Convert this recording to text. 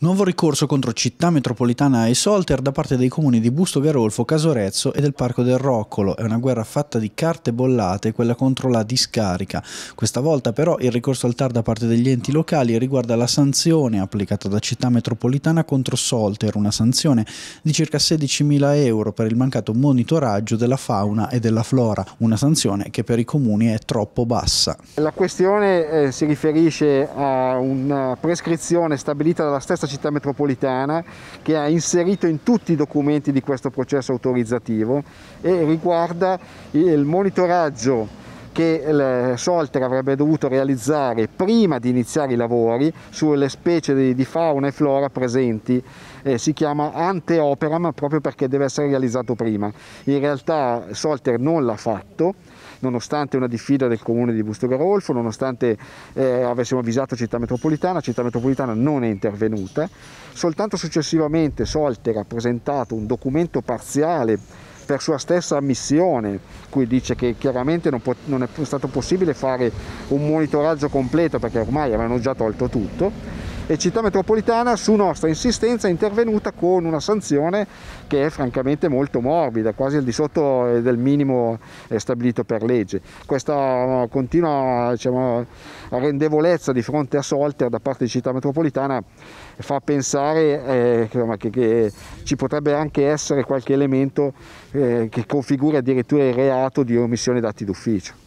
Nuovo ricorso contro Città Metropolitana e Solter da parte dei comuni di Busto Garolfo, Casorezzo e del Parco del Roccolo. È una guerra fatta di carte bollate, quella contro la discarica. Questa volta però il ricorso al TAR da parte degli enti locali riguarda la sanzione applicata da Città Metropolitana contro Solter, una sanzione di circa 16.000 euro per il mancato monitoraggio della fauna e della flora, una sanzione che per i comuni è troppo bassa. La questione eh, si riferisce a una prescrizione stabilita dalla stessa città metropolitana che ha inserito in tutti i documenti di questo processo autorizzativo e riguarda il monitoraggio che il Solter avrebbe dovuto realizzare prima di iniziare i lavori sulle specie di, di fauna e flora presenti. Eh, si chiama ante operam proprio perché deve essere realizzato prima. In realtà Solter non l'ha fatto nonostante una diffida del comune di Busto Garolfo, nonostante eh, avessimo avvisato Città Metropolitana, Città Metropolitana non è intervenuta, soltanto successivamente Solter ha presentato un documento parziale per sua stessa ammissione, cui dice che chiaramente non, non è stato possibile fare un monitoraggio completo perché ormai avevano già tolto tutto, e Città Metropolitana su nostra insistenza è intervenuta con una sanzione che è francamente molto morbida, quasi al di sotto del minimo stabilito per legge. Questa continua diciamo, arrendevolezza di fronte a Solter da parte di Città Metropolitana fa pensare eh, che, che, ci potrebbe anche essere qualche elemento eh, che configuri addirittura il reato di omissione dati d'ufficio.